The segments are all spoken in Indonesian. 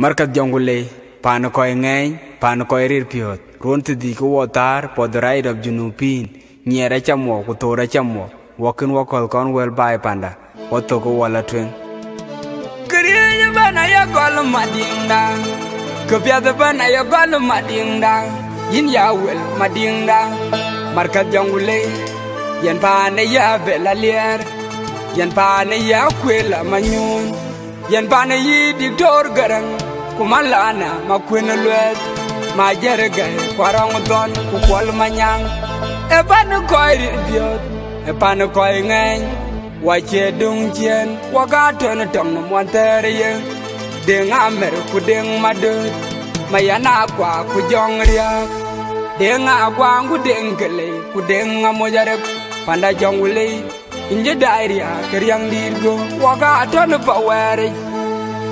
markat jongule pan koy ngeny pan koy rir piot. Ruon tidhi ku wotar pod right of junupin nyiere chamo ku thore chamo wokin wakol kon wel bai panda. Wotho ku wola tweng Kriye bana ya gol madinda. Kepiat bana ya gol madinda. Yin ya wel madinda. Markat jongule Yan pane ya bela lier. Yan pane ya kwela manyun. Yan pane yi diktor garang Kumalana makwena luet Ma jerga kwarang don kukwal manyang. E pan koy biot E pan koy ngeny. Wache dung chien Waka tön tong no mwantere ye. Ding amer ku ding madut Mayana kwa ku jong riak Ding agwang ku ding kele Ku ding amojarep Panda jong Inje dairia keryang dirgo Waka tön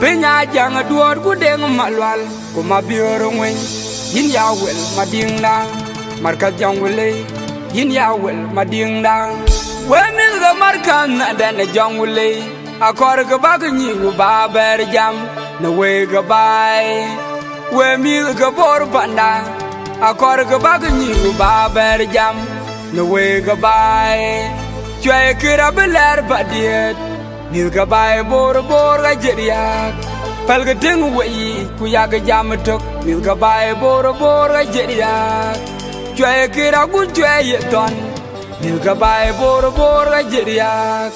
pa weri Pinya jang duor ku ding malwal Ku mabioro ngweny. Yin ya wel mading dang Markat jang wele. Yin ya wel mading dang. Wemin ga markan na jang wele. Akor ga bag nyi gu ba ber jam, Na we ga bai. Wemi ga bor banda Akor ga bag nyi gu ba ber jam, Na we ga bai. Chwe kira beler badiet Mil ga bai bor bor ga jeriak Pel ga ting weyi ku ya ga jam tok Mil ga bai bor bor ga jeriak Chwe kira gu chwe ye ton bor bor ga jeriak